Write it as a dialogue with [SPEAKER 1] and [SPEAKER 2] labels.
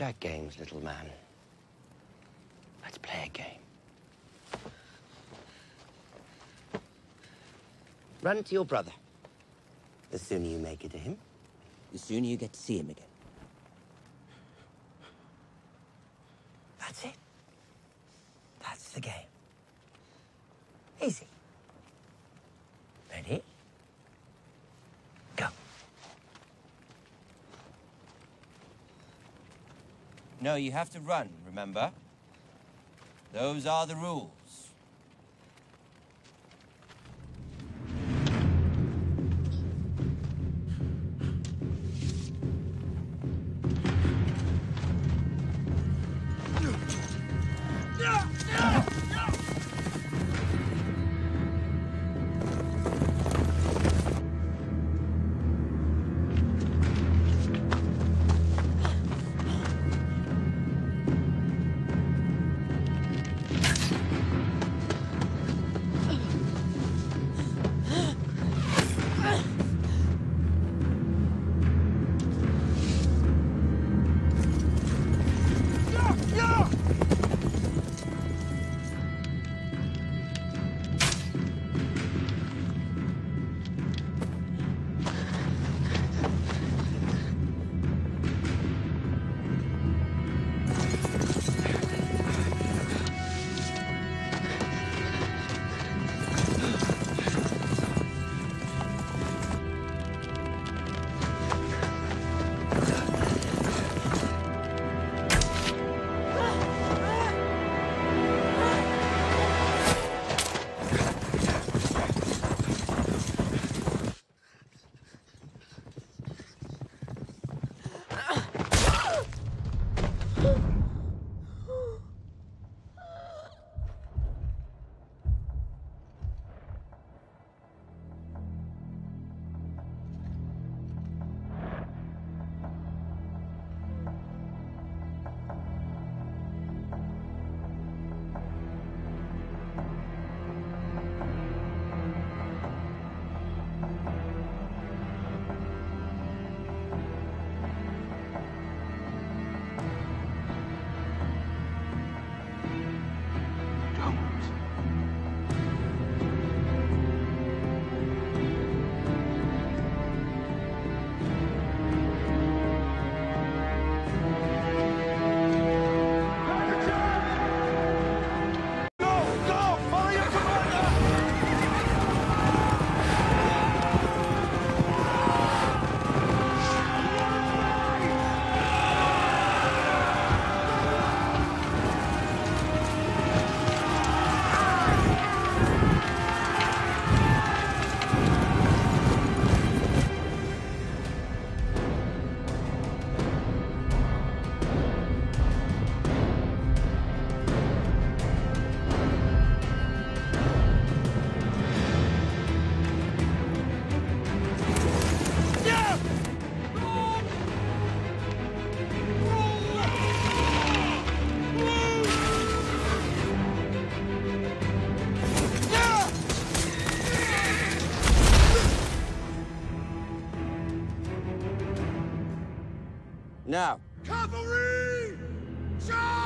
[SPEAKER 1] Like games, little man? Let's play a game. Run to your brother. The sooner you make it to him, the sooner you get to see him again. That's it. That's the game.
[SPEAKER 2] No, you have to run, remember? Those are the rules.
[SPEAKER 1] Now.
[SPEAKER 3] Cavalry! Charge!